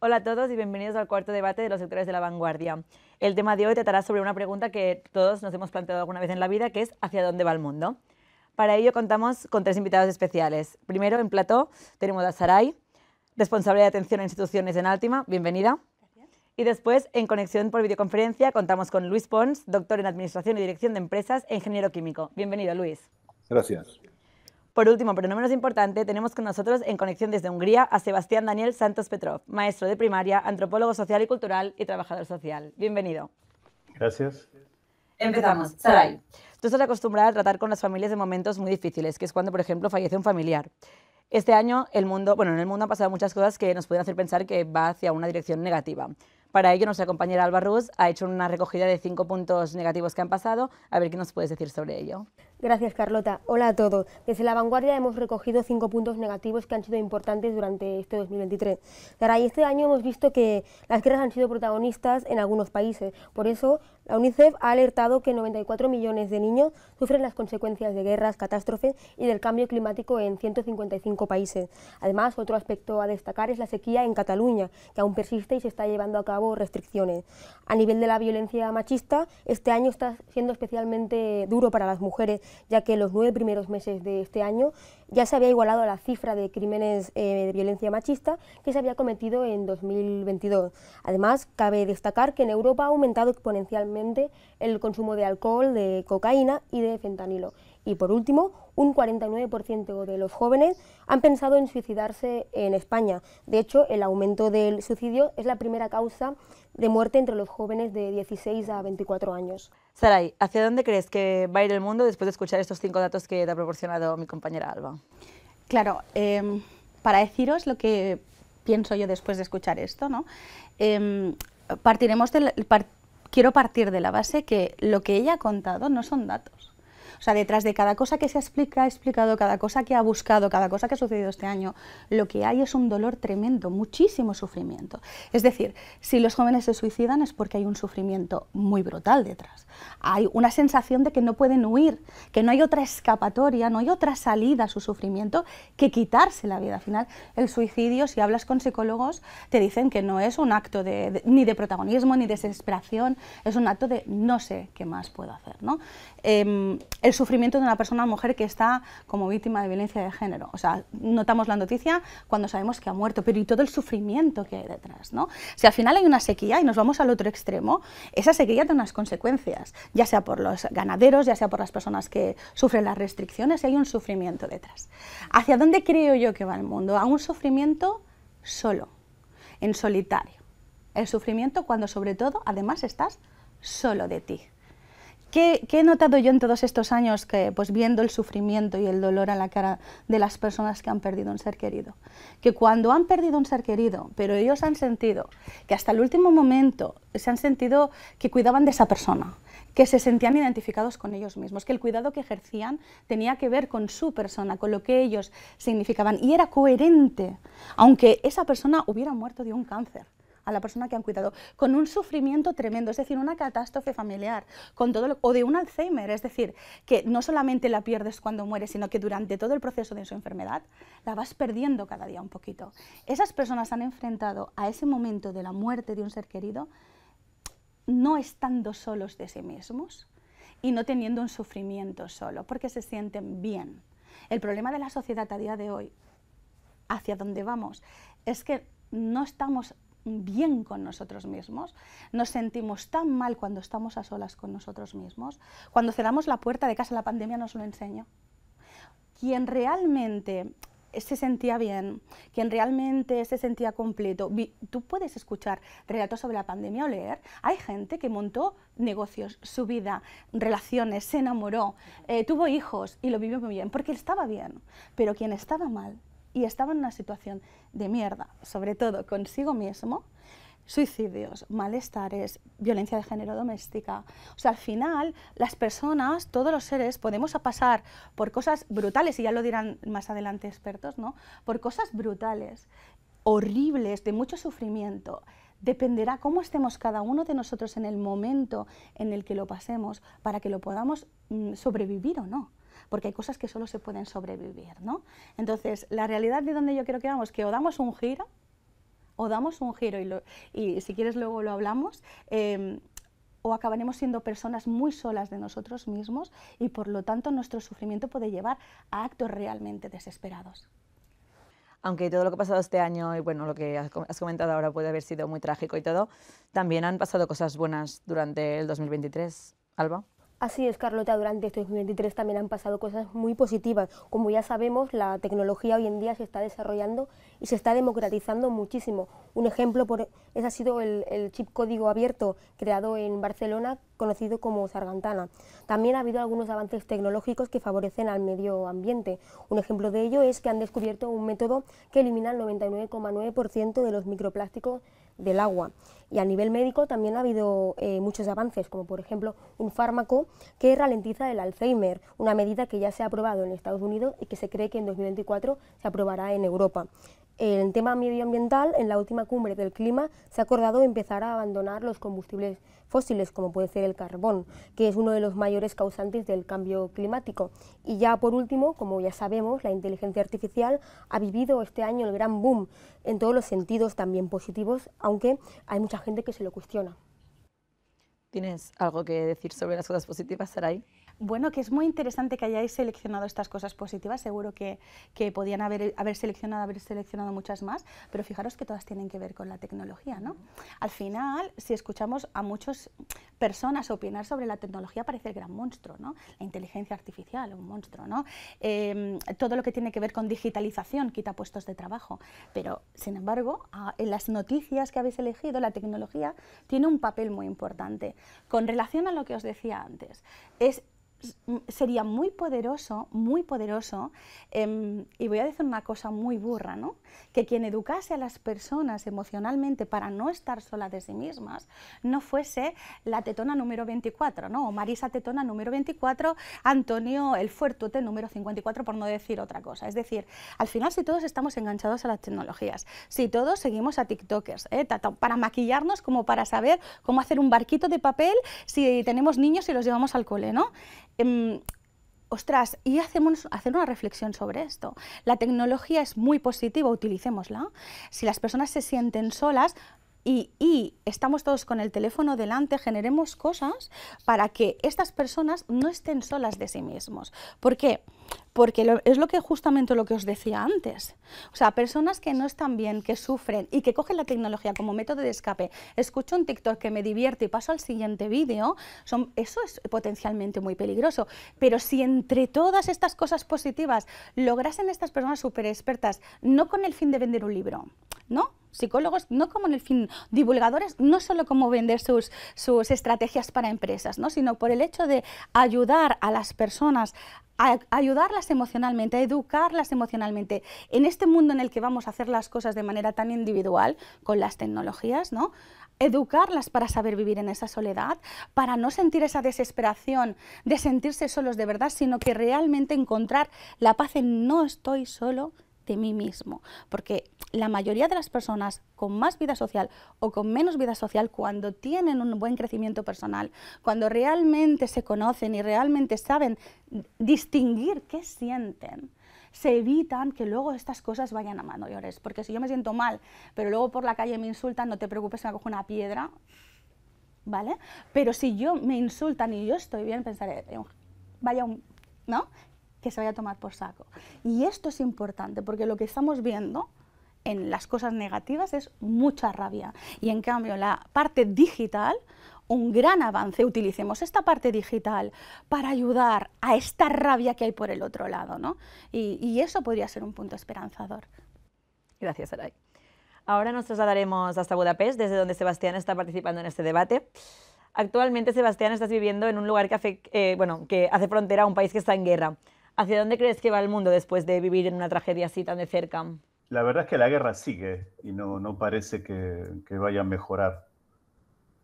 Hola a todos y bienvenidos al cuarto debate de los sectores de la vanguardia. El tema de hoy tratará sobre una pregunta que todos nos hemos planteado alguna vez en la vida, que es ¿hacia dónde va el mundo? Para ello contamos con tres invitados especiales. Primero, en plató, tenemos a Saray, responsable de atención a instituciones en Altima. Bienvenida. Y después, en conexión por videoconferencia, contamos con Luis Pons, doctor en Administración y Dirección de Empresas e ingeniero químico. Bienvenido, Luis. Gracias. Por último, pero no menos importante, tenemos con nosotros en conexión desde Hungría a Sebastián Daniel Santos Petrov, maestro de primaria, antropólogo social y cultural y trabajador social. Bienvenido. Gracias. Empezamos. Saray, tú estás acostumbrada a tratar con las familias en momentos muy difíciles, que es cuando, por ejemplo, fallece un familiar. Este año el mundo, bueno, en el mundo han pasado muchas cosas que nos pueden hacer pensar que va hacia una dirección negativa. Para ello, nuestra compañera Alba Ruz ha hecho una recogida de cinco puntos negativos que han pasado. A ver qué nos puedes decir sobre ello. Gracias, Carlota. Hola a todos. Desde La Vanguardia hemos recogido cinco puntos negativos que han sido importantes durante este 2023. y este año hemos visto que las guerras han sido protagonistas en algunos países. Por eso, la UNICEF ha alertado que 94 millones de niños sufren las consecuencias de guerras, catástrofes y del cambio climático en 155 países. Además, otro aspecto a destacar es la sequía en Cataluña, que aún persiste y se está llevando a cabo restricciones. A nivel de la violencia machista, este año está siendo especialmente duro para las mujeres ya que los nueve primeros meses de este año ya se había igualado a la cifra de crímenes eh, de violencia machista que se había cometido en 2022. Además, cabe destacar que en Europa ha aumentado exponencialmente el consumo de alcohol, de cocaína y de fentanilo. Y por último, un 49% de los jóvenes han pensado en suicidarse en España. De hecho, el aumento del suicidio es la primera causa de muerte entre los jóvenes de 16 a 24 años. Saray, ¿hacia dónde crees que va a ir el mundo después de escuchar estos cinco datos que te ha proporcionado mi compañera Alba? Claro, em, para deciros lo que pienso yo después de escuchar esto, ¿no? Em, partiremos del, quiero partir de la base que lo que ella ha contado no son datos. O sea, detrás de cada cosa que se ha explicado, cada cosa que ha buscado, cada cosa que ha sucedido este año, lo que hay es un dolor tremendo, muchísimo sufrimiento. Es decir, si los jóvenes se suicidan es porque hay un sufrimiento muy brutal detrás. Hay una sensación de que no pueden huir, que no hay otra escapatoria, no hay otra salida a su sufrimiento que quitarse la vida. Al final, el suicidio, si hablas con psicólogos, te dicen que no es un acto de, ni de protagonismo ni de desesperación, es un acto de no sé qué más puedo hacer. ¿no? Em, el sufrimiento de una persona, mujer que está como víctima de violencia de género. O sea, notamos la noticia cuando sabemos que ha muerto, pero y todo el sufrimiento que hay detrás, ¿no? Si al final hay una sequía y nos vamos al otro extremo, esa sequía tiene unas consecuencias, ya sea por los ganaderos, ya sea por las personas que sufren las restricciones, hay un sufrimiento detrás. ¿Hacia dónde creo yo que va el mundo? A un sufrimiento solo, en solitario. El sufrimiento cuando sobre todo, además, estás solo de ti. ¿Qué, he notado yo en todos estos años que, pues viendo el sufrimiento y el dolor a la cara de las personas que han perdido un ser querido? Que cuando han perdido un ser querido, pero ellos han sentido que hasta el último momento se han sentido que cuidaban de esa persona, que se sentían identificados con ellos mismos, que el cuidado que ejercían tenía que ver con su persona, con lo que ellos significaban y era coherente, aunque esa persona hubiera muerto de un cáncer a la persona que han cuidado, con un sufrimiento tremendo, es decir, una catástrofe familiar, con todo o de un Alzheimer, es decir, que no solamente la pierdes cuando mueres, sino que durante todo el proceso de su enfermedad la vas perdiendo cada día un poquito. Esas personas han enfrentado a ese momento de la muerte de un ser querido no estando solos de sí mismos y no teniendo un sufrimiento solo, porque se sienten bien. El problema de la sociedad a día de hoy, hacia donde vamos, es que no estamos bien con nosotros mismos, nos sentimos tan mal cuando estamos a solas con nosotros mismos, cuando cerramos la puerta de casa, la pandemia nos lo enseña. Quien realmente se sentía bien, quien realmente se sentía completo. Tú puedes escuchar relatos sobre la pandemia o leer. Hay gente que montó negocios, su vida, relaciones, se enamoró, eh, tuvo hijos y lo vivió muy bien, porque estaba bien. Pero quien estaba mal y estaba en una situación de mierda, sobre todo consigo mismo, suicidios, malestares, violencia de género doméstica. O sea, al final las personas, todos los seres, podemos pasar por cosas brutales, y ya lo dirán más adelante expertos, ¿no? Por cosas brutales, horribles, de mucho sufrimiento. Dependerá cómo estemos cada uno de nosotros en el momento en el que lo pasemos para que lo podamos mm, sobrevivir o no porque hay cosas que solo se pueden sobrevivir, ¿no? Entonces, la realidad de donde yo quiero que vamos, que o damos un giro o damos un giro y, si quieres luego lo hablamos, em, o acabaremos siendo personas muy solas de nosotros mismos y por lo tanto nuestro sufrimiento puede llevar a actos realmente desesperados. Aunque todo lo que ha pasado este año y bueno, lo que has comentado ahora puede haber sido muy trágico y todo, también han pasado cosas buenas durante el 2023, Alba. Así es, Carlota, durante este 2023 también han pasado cosas muy positivas. Como ya sabemos, la tecnología hoy en día se está desarrollando y se está democratizando muchísimo. Un ejemplo por, ese ha sido el, chip código abierto creado en Barcelona, conocido como Sargantana. También ha habido algunos avances tecnológicos que favorecen al medio ambiente. Un ejemplo de ello es que han descubierto un método que elimina el 99,9% de los microplásticos del agua. Y a nivel médico también ha habido eh, muchos avances, como por ejemplo un fármaco que ralentiza el Alzheimer, una medida que ya se ha aprobado en Estados Unidos y que se cree que en 2024 se aprobará en Europa. En tema medioambiental, en la última cumbre del clima se ha acordado empezar a abandonar los combustibles fósiles, como puede ser el carbón, que es uno de los mayores causantes del cambio climático. Y ya por último, como ya sabemos, la inteligencia artificial ha vivido este año el gran boom en todos los sentidos, también positivos, aunque hay mucha gente que se lo cuestiona. ¿Tienes algo que decir sobre las cosas positivas, Saray? Bueno, que es muy interesante que hayáis seleccionado estas cosas positivas. Seguro que, que podían haber, haber, seleccionado, haber seleccionado muchas más, pero fijaros que todas tienen que ver con la tecnología. ¿no? Al final, si escuchamos a muchas personas opinar sobre la tecnología, parece el gran monstruo, ¿no? la inteligencia artificial, un monstruo. ¿no? Em, todo lo que tiene que ver con digitalización quita puestos de trabajo. Pero, sin embargo, en las noticias que habéis elegido, la tecnología tiene un papel muy importante. Con relación a lo que os decía antes, es sería muy poderoso, muy poderoso, em, y voy a decir una cosa muy burra, ¿no? Que quien educase a las personas emocionalmente para no estar sola de sí mismas no fuese la tetona número 24, ¿no? O Marisa Tetona número 24, Antonio el Fuertote número 54, por no decir otra cosa. Es decir, al final si todos estamos enganchados a las tecnologías, si todos seguimos a TikTokers, ¿eh? para maquillarnos como para saber cómo hacer un barquito de papel si tenemos niños y los llevamos al cole, ¿no? Em, ostras, y hacemos, hacer una reflexión sobre esto. La tecnología es muy positiva, utilicémosla. Si las personas se sienten solas, y, estamos todos con el teléfono delante, generemos cosas para que estas personas no estén solas de sí mismos. ¿Por qué? porque es lo que justamente lo que os decía antes. O sea, personas que no están bien, que sufren y que cogen la tecnología como método de escape, escucho un TikTok que me divierte y paso al siguiente vídeo, son, eso es potencialmente muy peligroso. Pero si entre todas estas cosas positivas lograsen estas personas súper expertas, no con el fin de vender un libro, ¿no? Psicólogos, no como en el fin, divulgadores, no solo como vender sus, sus estrategias para empresas, ¿no? sino por el hecho de ayudar a las personas a ayudarlas emocionalmente, a educarlas emocionalmente. En este mundo en el que vamos a hacer las cosas de manera tan individual, con las tecnologías, ¿no? educarlas para saber vivir en esa soledad, para no sentir esa desesperación de sentirse solos de verdad, sino que realmente encontrar la paz en no estoy solo, de mí mismo. Porque la mayoría de las personas con más vida social o con menos vida social, cuando tienen un buen crecimiento personal, cuando realmente se conocen y realmente saben distinguir qué sienten, se evitan que luego estas cosas vayan a mayores. Porque si yo me siento mal, pero luego por la calle me insultan, no te preocupes, me cojo una piedra, ¿vale? Pero si yo me insultan y yo estoy bien, pensaré, vaya ¿no? Que se vaya a tomar por saco. Y esto es importante porque lo que estamos viendo en las cosas negativas es mucha rabia. Y en cambio, la parte digital, un gran avance. Utilicemos esta parte digital para ayudar a esta rabia que hay por el otro lado. ¿no? Y, eso podría ser un punto esperanzador. Gracias, Aray. Ahora nos trasladaremos hasta Budapest, desde donde Sebastián está participando en este debate. Actualmente, Sebastián, estás viviendo en un lugar que hace, eh, bueno, que hace frontera a un país que está en guerra. ¿Hacia dónde crees que va el mundo después de vivir en una tragedia así tan de cerca? La verdad es que la guerra sigue y no, parece que, vaya a mejorar.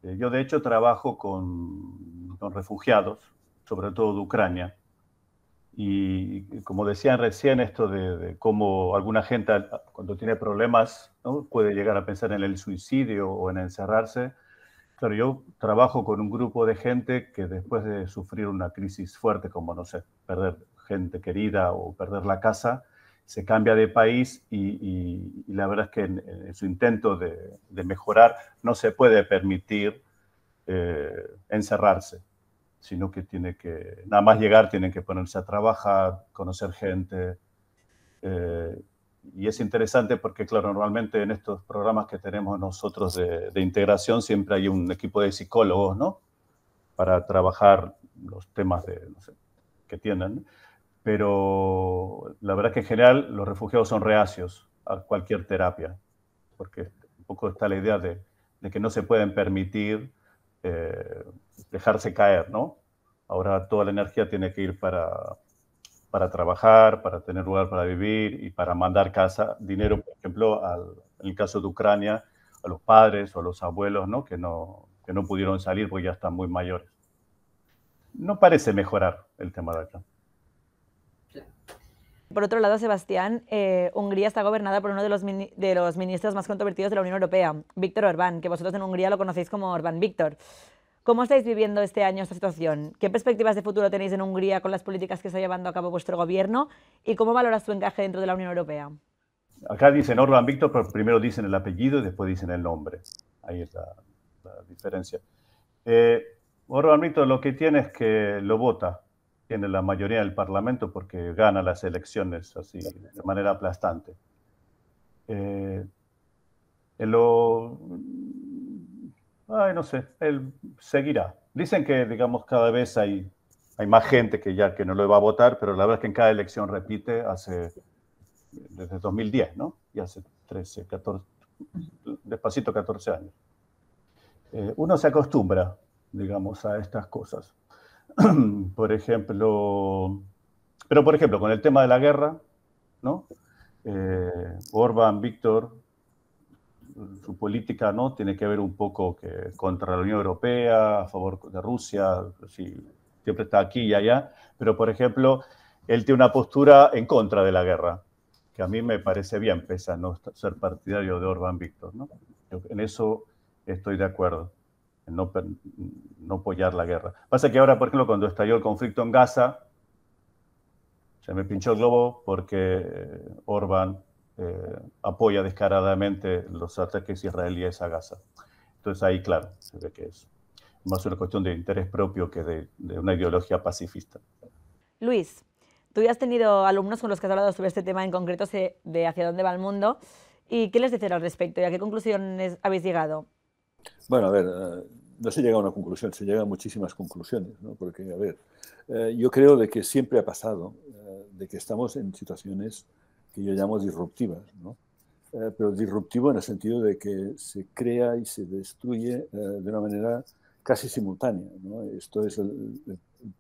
Eh, yo de hecho trabajo con, con, refugiados, sobre todo de Ucrania, y como decían recién, esto de, cómo alguna gente cuando tiene problemas puede llegar a pensar en el suicidio o en encerrarse. Claro, yo trabajo con un grupo de gente que después de sufrir una crisis fuerte, como, no sé, perder gente querida o perder la casa, se cambia de país y, la verdad es que en, su intento de, mejorar no se puede permitir eh, encerrarse, sino que tiene que, nada más llegar, tienen que ponerse a trabajar, conocer gente. Eh, y es interesante porque, claro, normalmente en estos programas que tenemos nosotros de, de integración siempre hay un equipo de psicólogos, ¿no? Para trabajar los temas de, no sé, que tienen pero la verdad es que en general los refugiados son reacios a cualquier terapia, porque un poco está la idea de, que no se pueden permitir eh, dejarse caer, ¿no? Ahora toda la energía tiene que ir para, para trabajar, para tener lugar para vivir y para mandar casa, dinero, por ejemplo, en el caso de Ucrania, a los padres o a los abuelos, ¿no? Que, no, que no pudieron salir porque ya están muy mayores. No parece mejorar el tema de acá. Por otro lado, Sebastián, eh, Hungría está gobernada por uno de los, de los ministros más controvertidos de la Unión Europea, Víctor Orbán, que vosotros en Hungría lo conocéis como Orbán Víctor. ¿Cómo estáis viviendo este año esta situación? ¿Qué perspectivas de futuro tenéis en Hungría con las políticas que está llevando a cabo vuestro gobierno? ¿Y cómo valoras tu encaje dentro de la Unión Europea? Acá dicen Orbán Víctor, pero primero dicen el apellido y después dicen el nombre. Ahí está la, diferencia. Eh, Orbán Víctor lo que tiene es que lo vota tiene la mayoría del Parlamento porque gana las elecciones así de manera aplastante. Eh, lo, ay, no sé, él seguirá. Dicen que, digamos, cada vez hay, hay más gente que ya que no lo va a votar, pero la verdad es que en cada elección repite hace, desde 2010, ¿no? Y hace 13, 14, despacito 14 años. Eh, uno se acostumbra, digamos, a estas cosas. por ejemplo, pero por ejemplo, con el tema de la guerra, ¿no? Eh, Orban, Víctor, su política no tiene que ver un poco que contra la Unión Europea, a favor de Rusia, siempre está aquí y allá, pero por ejemplo, él tiene una postura en contra de la guerra, que a mí me parece bien, pese a no ser partidario de Orban Víctor. ¿no? en eso estoy de acuerdo no, apoyar la guerra. Pasa que ahora, por ejemplo, cuando estalló el conflicto en Gaza, se me pinchó el globo porque eh, Orbán eh, apoya descaradamente los ataques israelíes a Gaza. Entonces ahí, claro, se ve que es más una cuestión de interés propio que de, de una ideología pacifista. Luis, tú ya has tenido alumnos con los que has hablado sobre este tema en concreto de hacia dónde va el mundo. ¿Y qué les dices al respecto? ¿Y a qué conclusiones habéis llegado? Bueno, a ver, eh, no se llega a una conclusión, se llega a muchísimas conclusiones, ¿no? Porque, a ver, eh, yo creo de que siempre ha pasado, eh, de que estamos en situaciones que yo llamo disruptivas, ¿no? pero disruptivo en el sentido de que se crea y se destruye de una manera casi simultánea, ¿no? Esto es el,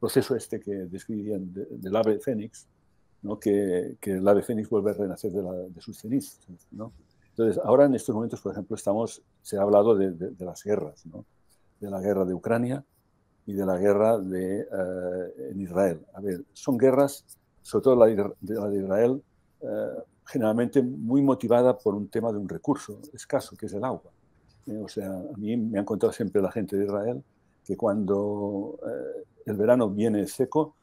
proceso este que describían del ave fénix, ¿no? Que, que, el ave fénix vuelve a renacer de, de sus cenizas, ¿no? Entonces, ahora en estos momentos, por ejemplo, estamos, se ha hablado de, las guerras, ¿no? de la guerra de Ucrania y de la guerra de, eh, en Israel. A ver, son guerras, sobre todo la de, Israel, eh, generalmente muy motivada por un tema de un recurso escaso, que es el agua. Eh, o sea, a mí me han contado siempre la gente de Israel que cuando el verano viene seco,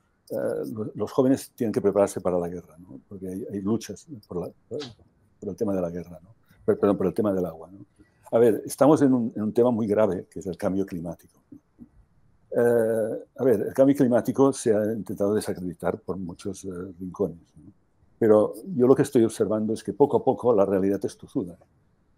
los, jóvenes tienen que prepararse para la guerra, ¿no? porque hay, luchas por, por, el tema de la guerra. ¿no? Perdón, por el tema del agua. A ver, estamos en un, tema muy grave, que es el cambio climático. Eh, a ver, el cambio climático se ha intentado desacreditar por muchos eh, rincones, pero yo lo que estoy observando es que poco a poco la realidad es tozuda.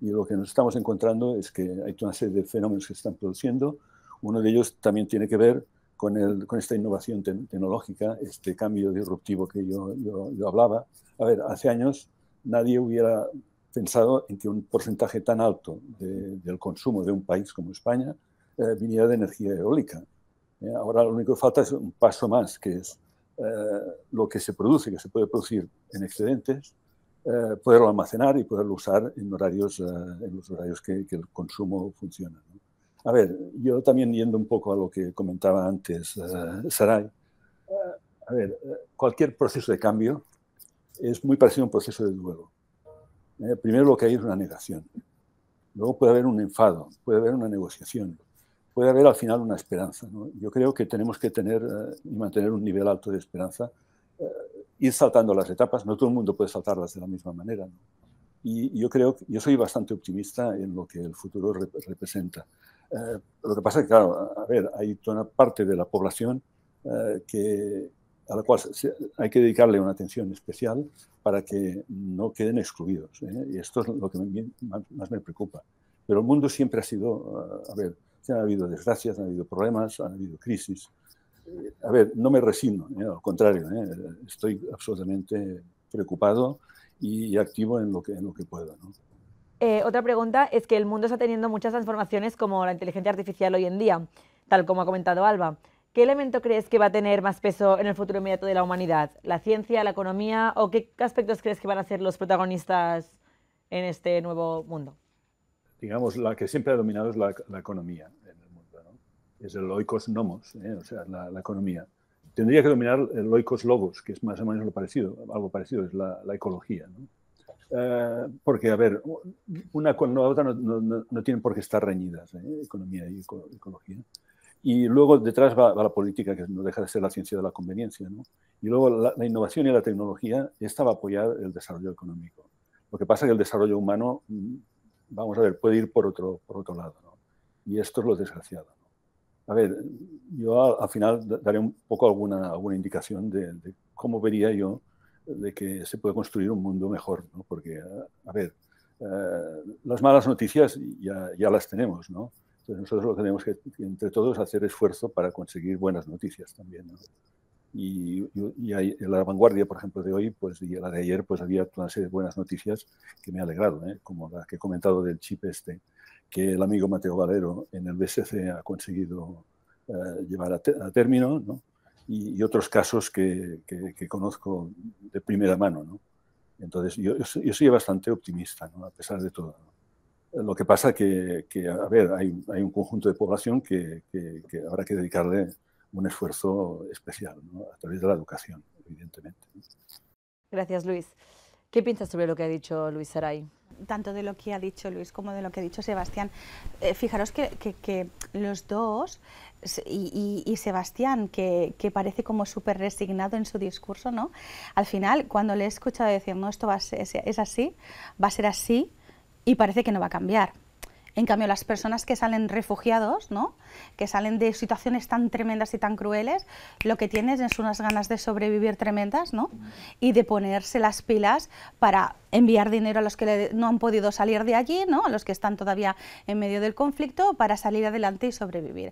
Y lo que nos estamos encontrando es que hay una serie de fenómenos que se están produciendo. Uno de ellos también tiene que ver con, el, con esta innovación tecnológica, este cambio disruptivo que yo, yo, yo hablaba. A ver, hace años nadie hubiera pensado en que un porcentaje tan alto del consumo de un país como España eh, viniera de energía eólica. Eh, ahora lo único que falta es un paso más, que es eh, lo que se produce, que se puede producir en excedentes, poderlo almacenar y poderlo usar en, horarios, en los horarios que, el consumo funciona. A ver, yo también yendo un poco a lo que comentaba antes Saray, a ver, cualquier proceso de cambio es muy parecido a un proceso de duelo. Eh, primero lo que hay es una negación. Luego puede haber un enfado, puede haber una negociación, puede haber al final una esperanza. Yo creo que tenemos que tener eh, y mantener un nivel alto de esperanza. Eh, ir saltando las etapas, no todo el mundo puede saltarlas de la misma manera. Y yo creo, yo soy bastante optimista en lo que el futuro representa. Eh, lo que pasa es que, claro, a ver, hay toda una parte de la población eh, que, a la cual hay que dedicarle una atención especial para que no queden excluidos. ¿eh? Y esto es lo que más, me preocupa. Pero el mundo siempre ha sido, a ver, ha habido desgracias, han habido problemas, han habido crisis. A ver, no me resigno, al contrario, estoy absolutamente preocupado y activo en lo que, en lo que puedo. Eh, otra pregunta es que el mundo está teniendo muchas transformaciones como la inteligencia artificial hoy en día, tal como ha comentado Alba. ¿Qué elemento crees que va a tener más peso en el futuro inmediato de la humanidad? ¿La ciencia, la economía o qué aspectos crees que van a ser los protagonistas en este nuevo mundo? Digamos, la que siempre ha dominado es la, economía en el mundo. ¿no? Es el oikos nomos, ¿eh? o sea, la, la economía tendría que dominar el oikos logos, que es más o menos lo parecido, algo parecido, es la, ecología. Eh, porque, a ver, una con la otra no, tienen por qué estar reñidas, ¿eh? economía y ecología. Y luego detrás va, la política, que no deja de ser la ciencia de la conveniencia. Y luego la, innovación y la tecnología, esta va a apoyar el desarrollo económico. Lo que pasa es que el desarrollo humano, mm, vamos a ver, puede ir por otro, por otro lado. Y esto es lo desgraciado. A ver, yo al, final daré un poco alguna, alguna indicación de, cómo vería yo de que se puede construir un mundo mejor, ¿no? Porque, a, ver, eh, las malas noticias ya, ya, las tenemos, ¿no? Entonces nosotros lo que tenemos que, entre todos, hacer esfuerzo para conseguir buenas noticias también, ¿no? Y, y, en la vanguardia, por ejemplo, de hoy, pues, y la de ayer, pues había una serie de buenas noticias que me ha alegrado, ¿eh? como la que he comentado del chip este, que el amigo Mateo Valero en el BSC ha conseguido eh, llevar a, término, ¿no? y, otros casos que, que, conozco de primera mano. ¿no? Entonces, yo, yo, soy bastante optimista, ¿no? a pesar de todo. Lo que pasa que, que a ver, hay, hay, un conjunto de población que, que, habrá que dedicarle un esfuerzo especial ¿no? a través de la educación, evidentemente. Gracias, Luis. ¿Qué piensas sobre lo que ha dicho Luis Saray? tanto de lo que ha dicho Luis como de lo que ha dicho Sebastián, eh, fijaros que, que, los dos, y, Sebastián, que, que, parece como súper resignado en su discurso, ¿no? Al final, cuando le he escuchado decir, no, esto va a ser, es así, va a ser así, y parece que no va a cambiar. En cambio, las personas que salen refugiados, ¿no? que salen de situaciones tan tremendas y tan crueles, lo que tienen es unas ganas de sobrevivir tremendas ¿no? y de ponerse las pilas para enviar dinero a los que no han podido salir de allí, ¿no? a los que están todavía en medio del conflicto, para salir adelante y sobrevivir.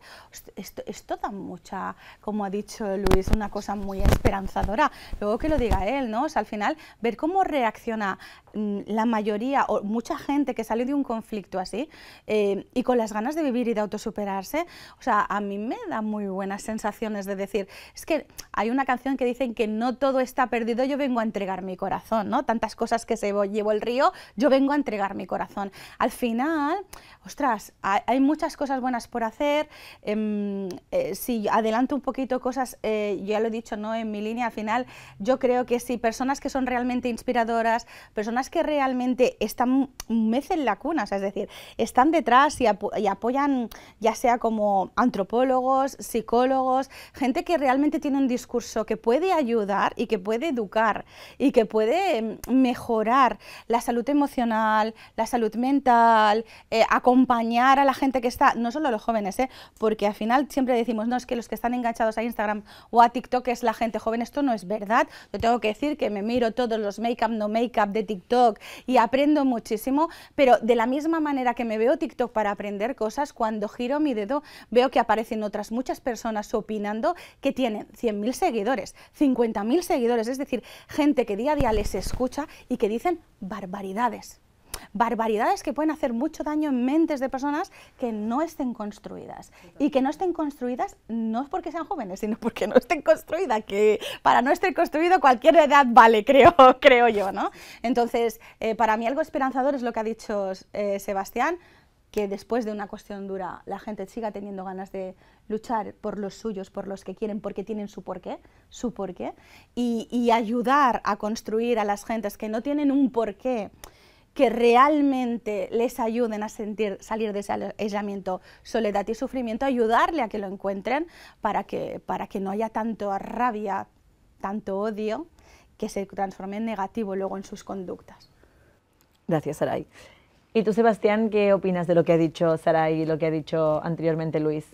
Esto, esto da mucha, como ha dicho Luis, una cosa muy esperanzadora. Luego que lo diga él, ¿no? al final, ver cómo reacciona mm, la mayoría o mucha gente que sale de un conflicto así eh, y con las ganas de vivir y de autosuperarse, o sea, a mí me da muy buenas sensaciones de decir, es que hay una canción que dicen que no todo está perdido, yo vengo a entregar mi corazón, ¿no? Tantas cosas que se llevo el río, yo vengo a entregar mi corazón. Al final, ostras, hay, muchas cosas buenas por hacer. Em, eh, si adelanto un poquito cosas, eh, ya lo he dicho ¿no? en mi línea, al final yo creo que si personas que son realmente inspiradoras, personas que realmente están mecen la cuna, es decir, están detrás y, apoyan ya sea como antropólogos, psicólogos, gente que realmente tiene un discurso que puede ayudar y que puede educar y que puede em, mejorar la salud emocional, la salud mental, eh, acompañar a la gente que está, no solo a los jóvenes, eh, porque al final siempre decimos, no, es que los que están enganchados a Instagram o a TikTok es la gente joven, esto no es verdad. Yo tengo que decir que me miro todos los make-up, no make-up de TikTok y aprendo muchísimo, pero de la misma manera que me veo TikTok para aprender cosas, cuando giro mi dedo veo que aparecen otras muchas personas opinando que tienen 100.000 seguidores, 50.000 seguidores, es decir, gente que día a día les escucha y que dicen barbaridades. Barbaridades que pueden hacer mucho daño en mentes de personas que no estén construidas. Y que no estén construidas no es porque sean jóvenes, sino porque no estén construidas, que para no estar construido cualquier edad vale, creo, creo yo. ¿no? Entonces, eh, para mí algo esperanzador es lo que ha dicho eh, Sebastián, que después de una cuestión dura la gente siga teniendo ganas de luchar por los suyos, por los que quieren, porque tienen su porqué, su porqué, y, y ayudar a construir a las gentes que no tienen un porqué, que realmente les ayuden a sentir, salir de ese aislamiento, soledad y sufrimiento, ayudarle a que lo encuentren para que, para que no haya tanto rabia, tanto odio que se transforme en negativo luego en sus conductas. Gracias, Saray. ¿Y tú, Sebastián, qué opinas de lo que ha dicho Saray y lo que ha dicho anteriormente Luis?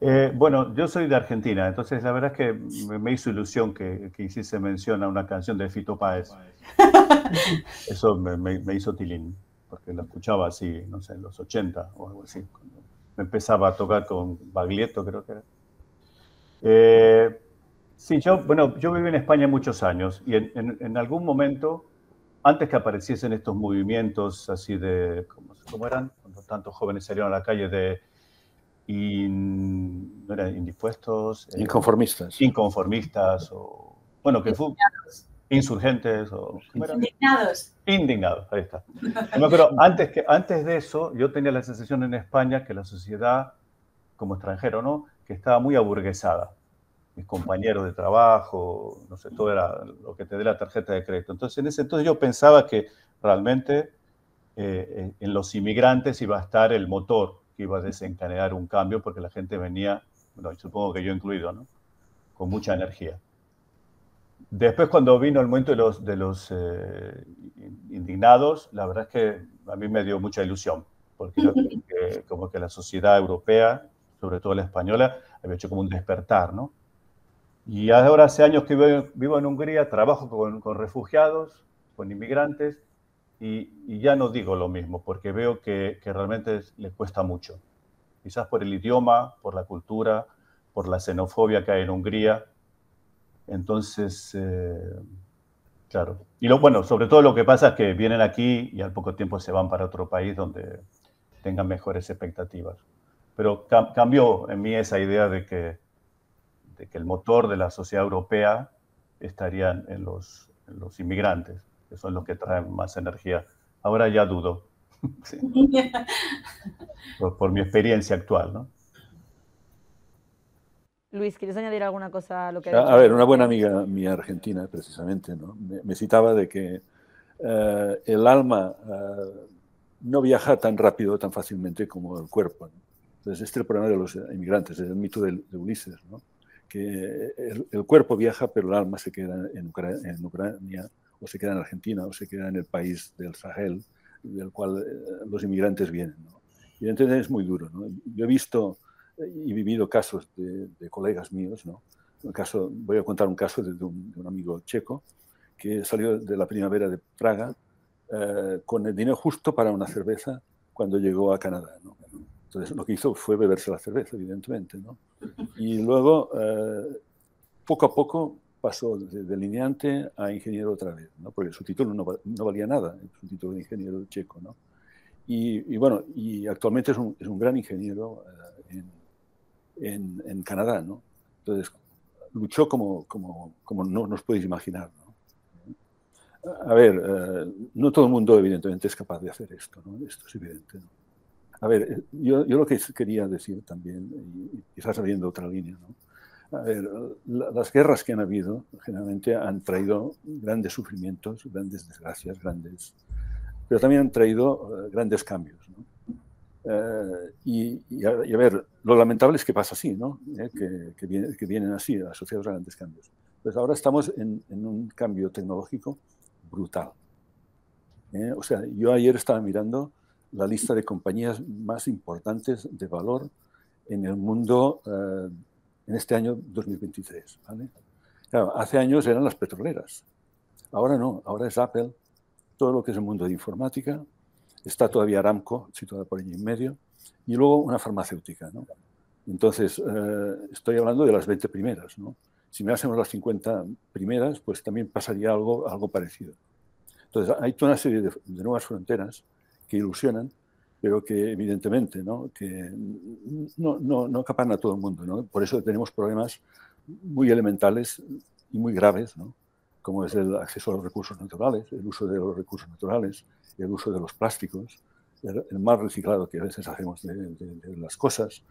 Eh, bueno, yo soy de Argentina, entonces la verdad es que me, hizo ilusión que, que, hiciese mención a una canción de Fito Páez. Eso me, hizo tilín, porque lo escuchaba así, no sé, en los 80 o algo así. Cuando empezaba a tocar con Baglietto, creo que era. Eh, sí, yo, bueno, yo viví en España muchos años y en, algún momento, antes que apareciesen estos movimientos así de, ¿cómo, cómo eran? Cuando tantos jóvenes salieron a la calle de in, ¿no indispuestos. Eh, inconformistas. Inconformistas o, bueno, que fue insurgentes o... Indignados. Indignados, ahí está. Pero antes, que, antes de eso, yo tenía la sensación en España que la sociedad, como extranjero, ¿no? Que estaba muy aburguesada. Mis compañeros de trabajo, no sé, todo era lo que te dé la tarjeta de crédito. Entonces, en ese entonces yo pensaba que realmente eh, en los inmigrantes iba a estar el motor que iba a desencadenar un cambio porque la gente venía, bueno, supongo que yo incluido, ¿no? Con mucha energía. Después, cuando vino el momento de los, de los eh, indignados, la verdad es que a mí me dio mucha ilusión, porque como que la sociedad europea, sobre todo la española, había hecho como un despertar, ¿no? Y ahora hace años que vivo, en Hungría, trabajo con, refugiados, con inmigrantes, y, ya no digo lo mismo, porque veo que, realmente les cuesta mucho. Quizás por el idioma, por la cultura, por la xenofobia que hay en Hungría. Entonces, eh, claro. Y lo bueno, sobre todo lo que pasa es que vienen aquí y al poco tiempo se van para otro país donde tengan mejores expectativas. Pero cambió en mí esa idea de que, de que el motor de la sociedad europea estaría en los, en los inmigrantes que son los que traen más energía. Ahora ya dudo, por, mi experiencia actual, ¿no? Luis, ¿quieres añadir alguna cosa a lo que A, ver, una buena amiga mía argentina, precisamente, ¿no? me, citaba de que eh, el alma eh, no viaja tan rápido, tan fácilmente como el cuerpo. Entonces, este es el problema de los inmigrantes, es el mito de, Ulises, ¿no? Que el, cuerpo viaja, pero el alma se queda en, en Ucrania o se queda en Argentina o se queda en el país del Sahel, del cual eh, los inmigrantes vienen. Y entonces es muy duro. Yo he visto y vivido casos de, colegas míos. ¿no? caso, voy a contar un caso de un, amigo checo que salió de la primavera de Praga eh, con el dinero justo para una cerveza cuando llegó a Canadá. Entonces lo que hizo fue beberse la cerveza, evidentemente. ¿no? Y luego, eh, poco a poco, pasó de delineante a ingeniero otra vez, ¿no? porque su título no, valía nada, su título de ingeniero checo. ¿no? Y, y bueno, y actualmente es un, es un gran ingeniero eh, en, en, Canadá. ¿no? Entonces, luchó como, como, como no nos podéis imaginar. ¿no? A ver, eh, no todo el mundo evidentemente es capaz de hacer esto, ¿no? esto es evidente. ¿no? A ver, eh, yo, yo, lo que quería decir también, y quizás abriendo otra línea, ¿no? A ver, las guerras que han habido generalmente han traído grandes sufrimientos, grandes desgracias, grandes, pero también han traído eh, grandes cambios. ¿no? Eh, y, a, ver, lo lamentable es que pasa así, ¿no? Eh, que, que, que, vienen así, asociados a grandes cambios. Pues ahora estamos en, en un cambio tecnológico brutal. O sea, yo ayer estaba mirando la lista de compañías más importantes de valor en el mundo en este año 2023. ¿vale? Claro, hace años eran las petroleras, ahora no, ahora es Apple, todo lo que es el mundo de informática, está todavía Aramco, situada por allí en medio, y luego una farmacéutica. Entonces, eh, estoy hablando de las 20 primeras. ¿no? Si me hacemos las 50 primeras, pues también pasaría algo, algo parecido. Entonces, hay toda una serie de nuevas fronteras que ilusionan pero que evidentemente ¿no? que no, no, no capan a todo el mundo. ¿no? Por eso tenemos problemas muy elementales y muy graves, ¿no? como es el acceso a los recursos naturales, el uso de los recursos naturales, el uso de los plásticos, el, mal reciclado que a veces hacemos de, las cosas.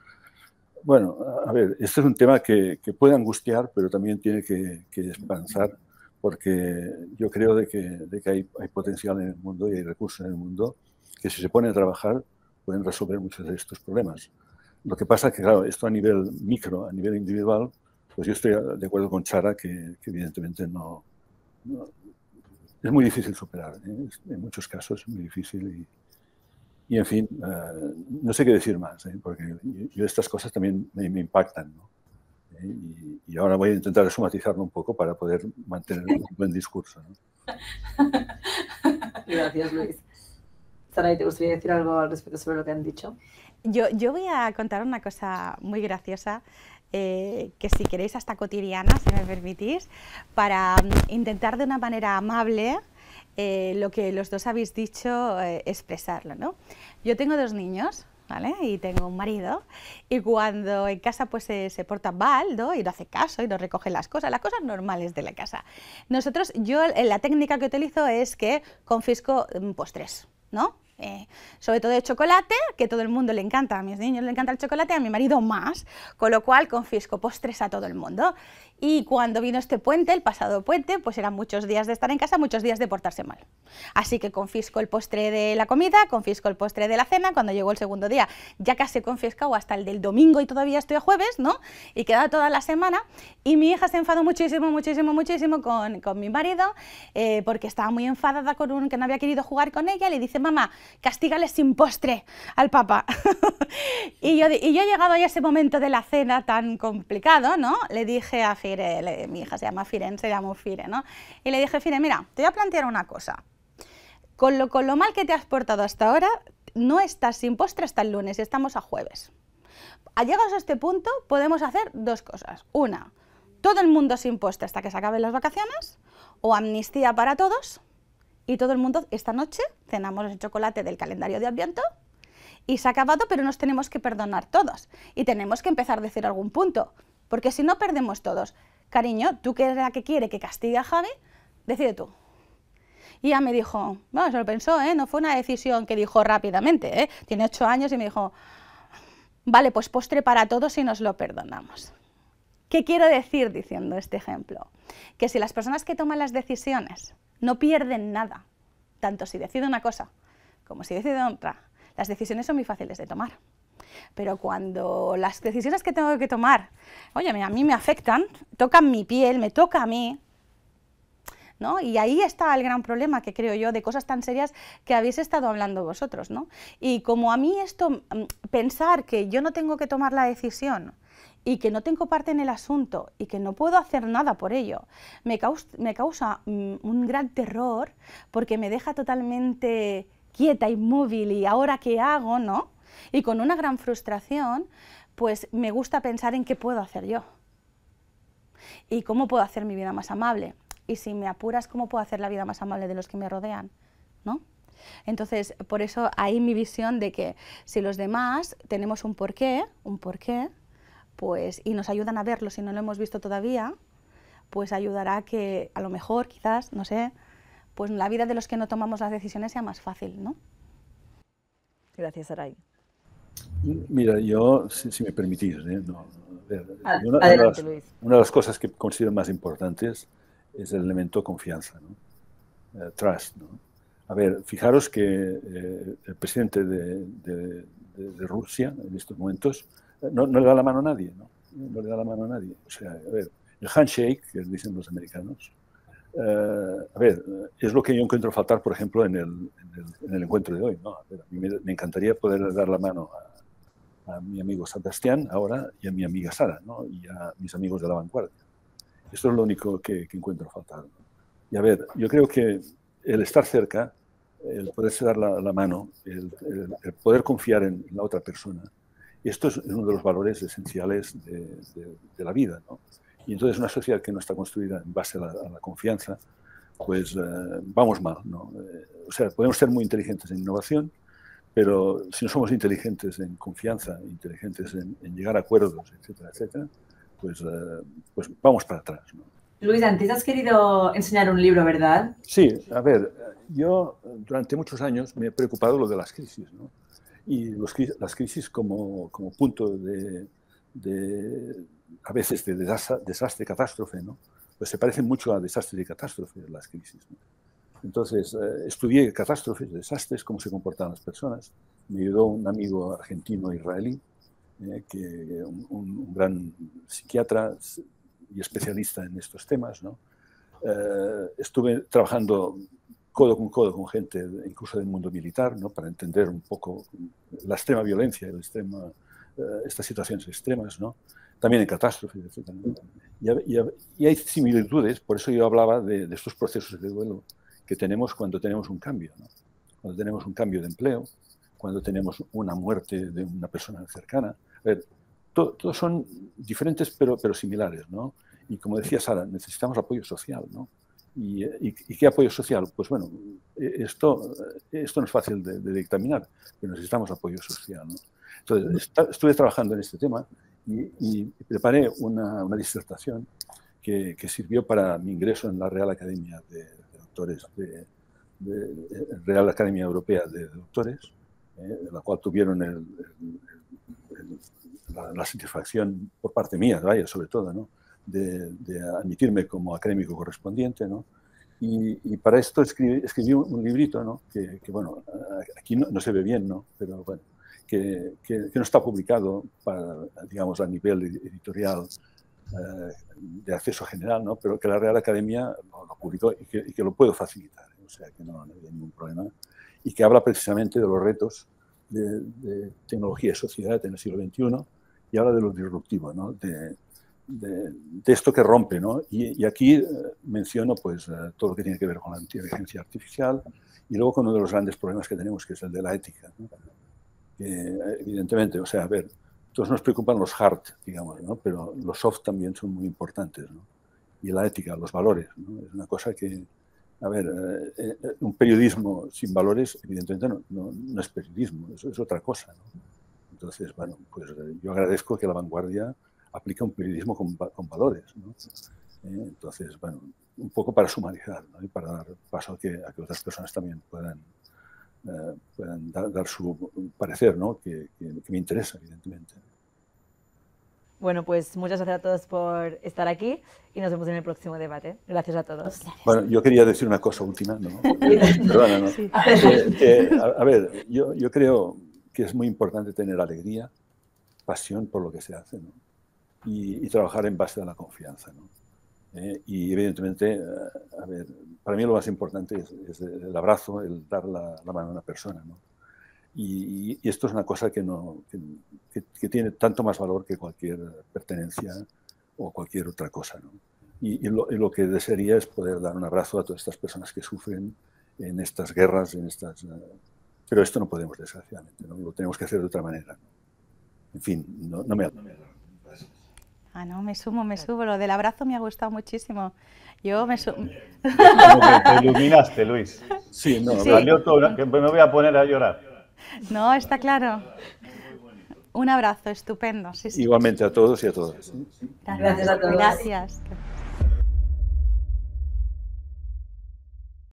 Bueno, a ver, este es un tema que, que puede angustiar, pero también tiene que, que esperanzar, porque yo creo de que, de que hay, hay potencial en el mundo y hay recursos en el mundo que si se ponen a trabajar pueden resolver muchos de estos problemas. Lo que pasa es que, claro, esto a nivel micro, a nivel individual, pues yo estoy de acuerdo con Chara que, evidentemente no, es muy difícil superar. ¿eh? En muchos casos es muy difícil y, en fin, eh, no sé qué decir más, ¿eh? porque yo, estas cosas también me, impactan. Y, ahora voy a intentar sumatizarlo un poco para poder mantener un buen discurso. Gracias, Luis. ¿Te gustaría decir algo al respecto sobre lo que han dicho? Yo, yo voy a contar una cosa muy graciosa. Eh, que si queréis hasta cotidiana, si me permitís, para mm, intentar de una manera amable eh, lo que los dos habéis dicho, eh, expresarlo. ¿no? Yo tengo dos niños, ¿vale? Y tengo un marido, y cuando en casa pues se, porta mal. Y no hace caso y no recoge las cosas, las cosas normales de la casa. Nosotros, yo, la técnica que utilizo es que confisco mm, postres, ¿no? Eh, sobre todo de chocolate, que todo el mundo le encanta, a mis niños le encanta el chocolate, a mi marido más, con lo cual confisco postres a todo el mundo. Y cuando vino este puente, el pasado puente, pues eran muchos días de estar en casa, muchos días de portarse mal. Así que confisco el postre de la comida, confisco el postre de la cena, cuando llegó el segundo día ya casi confiscado hasta el del domingo y todavía estoy a jueves, ¿no? Y queda toda la semana. Y mi hija se enfadó muchísimo, muchísimo, muchísimo con, con mi marido, eh, porque estaba muy enfadada con un que no había querido jugar con ella. Le dice, mamá, castígale sin postre al papá. y, yo, y yo he llegado a ese momento de la cena tan complicado, ¿no? Le dije a mi hija se llama Firen, se llama Fire, ¿no? Y le dije, Fire, mira, te voy a plantear una cosa. Con lo, con lo mal que te has portado hasta ahora, no estás sin postre hasta el lunes estamos a jueves. Llegados a este punto, podemos hacer dos cosas. Una, todo el mundo sin postre hasta que se acaben las vacaciones, o amnistía para todos, y todo el mundo esta noche cenamos el chocolate del calendario de Adviento y se ha acabado, pero nos tenemos que perdonar todos y tenemos que empezar de cero algún punto, porque si no perdemos todos cariño, tú que eres la que quiere que castigue a Javi, decide tú. Y ella me dijo, bueno, se lo pensó, ¿eh? no fue una decisión que dijo rápidamente, ¿eh? tiene ocho años y me dijo, vale, pues postre para todos y nos lo perdonamos. ¿Qué quiero decir diciendo este ejemplo? Que si las personas que toman las decisiones no pierden nada, tanto si decide una cosa como si decide otra, las decisiones son muy fáciles de tomar. Pero cuando las decisiones que tengo que tomar, oye, a mí me afectan, tocan mi piel, me toca a mí, ¿no? Y ahí está el gran problema que creo yo de cosas tan serias que habéis estado hablando vosotros, ¿no? Y como a mí esto, mm, pensar que yo no tengo que tomar la decisión y que no tengo parte en el asunto y que no puedo hacer nada por ello, me causa, me causa mm, un gran terror porque me deja totalmente quieta, inmóvil y ahora qué hago, ¿no? Y con una gran frustración, pues me gusta pensar en qué puedo hacer yo. Y cómo puedo hacer mi vida más amable. Y si me apuras, cómo puedo hacer la vida más amable de los que me rodean, ¿no? Entonces, por eso ahí mi visión de que si los demás tenemos un porqué, un porqué, pues, y nos ayudan a verlo si no lo hemos visto todavía, pues ayudará a que a lo mejor, quizás, no sé, pues la vida de los que no tomamos las decisiones sea más fácil, ¿no? Gracias, Aray. Mira, yo, si, me permitís, ¿eh? una, de las, cosas que considero más importantes es el elemento confianza, ¿no? Eh, trust. ¿no? A ver, fijaros que eh, el presidente de, Rusia en estos momentos no, le da la mano a nadie, ¿no? no le da la mano a nadie. O sea, a ver, el handshake, que dicen los americanos, a ver, es lo que yo encuentro faltar, por ejemplo, en el, en el, encuentro de hoy. ¿no? A, mí me, me, encantaría poder dar la mano a, a mi amigo Sebastián ahora y a mi amiga Sara ¿no? y a mis amigos de la vanguardia. Esto es lo único que, encuentro faltado. Y a ver, yo creo que el estar cerca, el poderse dar la, mano, el, poder confiar en la otra persona, esto es uno de los valores esenciales de, la vida. ¿no? Y entonces una sociedad que no está construida en base a la, confianza, pues eh, vamos mal. ¿no? Eh, o sea, podemos ser muy inteligentes en innovación, pero si no somos inteligentes en confianza, inteligentes en, llegar a acuerdos, etcétera, etcétera, pues, eh, pues vamos para atrás. ¿no? Luis, antes has querido enseñar un libro, ¿verdad? Sí, a ver, yo durante muchos años me he preocupado lo de las crisis, ¿no? Y los, las crisis como, como punto de, de, a veces, de desastre, desastre, catástrofe, ¿no? Pues se parecen mucho a desastres y catástrofes las crisis. ¿no? Entonces, eh, estudié catástrofes, desastres, cómo se comportan las personas. Me ayudó un amigo argentino israelí, eh, que, un, gran psiquiatra y especialista en estos temas. ¿no? Eh, estuve trabajando codo con codo con gente, incluso del mundo militar, ¿no? para entender un poco la extrema violencia, el extrema, eh, estas situaciones extremas, ¿no? también en catástrofes, etc. Y, y, hay similitudes, por eso yo hablaba de, de, estos procesos de duelo que tenemos cuando tenemos un cambio, ¿no? cuando tenemos un cambio de empleo, cuando tenemos una muerte de una persona cercana. Todos son diferentes pero, pero similares, ¿no? Y como decía Sara, necesitamos apoyo social, ¿no? ¿Y, y, qué apoyo social? Pues bueno, esto, esto no es fácil de, de dictaminar, pero necesitamos apoyo social. ¿no? Entonces, estuve trabajando en este tema y, y preparé una, una disertación que, que, sirvió para mi ingreso en la Real Academia de, de Doctores, de, de, Real Academia Europea de Doctores, eh, la cual tuvieron el, el, la, la, satisfacción por parte mía, vaya, sobre todo, ¿no? de, de, admitirme como académico correspondiente, ¿no? Y, y para esto escribí, escribí un, librito, ¿no? Que, que bueno, aquí no, no, se ve bien, ¿no? Pero bueno, que, que, que, no está publicado para, digamos, a nivel editorial eh, de acceso general, ¿no? Pero que la Real Academia lo, lo publicó y que, lo puedo facilitar, ¿eh? o sea que no, hay ningún problema. Y que habla precisamente de los retos de, tecnología y sociedad en el siglo XXI y habla de lo disruptivo, ¿no? De, de, esto que rompe, ¿no? Y, aquí eh, menciono pues eh, todo lo que tiene que ver con la inteligencia artificial y luego con uno de los grandes problemas que tenemos, que es el de la ética. evidentemente, o sea, a ver, todos nos preocupan los hard, digamos, ¿no? Pero los soft también son muy importantes, ¿no? Y la ética, los valores, ¿no? Es una cosa que, a ver, eh, eh, un periodismo sin valores, evidentemente no, no, no es periodismo, eso es otra cosa, ¿no? Entonces, bueno, pues yo agradezco que la vanguardia aplica un periodismo con, valores. ¿no? Eh, entonces, bueno, un poco para sumarizar y para dar paso a que, a que otras personas también puedan, eh, puedan dar, dar, su parecer, ¿no? que, que, que me interesa, evidentemente. Bueno, pues muchas gracias a todos por estar aquí y nos vemos en el próximo debate. Gracias a todos. Bueno, yo quería decir una cosa última, ¿no? Perdona, ¿no? Sí. Que, que, a, a, ver, yo, yo creo que es muy importante tener alegría, pasión por lo que se hace, ¿no? y, y, trabajar en base a la confianza. ¿no? Eh, y evidentemente, eh, para mí lo más importante es, el abrazo, el dar la, mano a una persona. ¿no? Y, esto es una cosa que, no, que, tiene tanto más valor que cualquier pertenencia o cualquier otra cosa. ¿no? Y, lo, que desearía es poder dar un abrazo a todas estas personas que sufren en estas guerras, en estas... pero esto no podemos, desgraciadamente, ¿no? lo tenemos que hacer de otra manera. En fin, no, no me... No me Ah, no, me sumo, me subo. Lo del abrazo me ha gustado muchísimo. Yo me sumo. Te iluminaste, Luis. Sí, no, sí. Salió todo, que me voy a poner a llorar. No, está claro. Un abrazo, estupendo. Sí, sí. Igualmente a todos y a todas. Gracias, Gracias a todos. Gracias.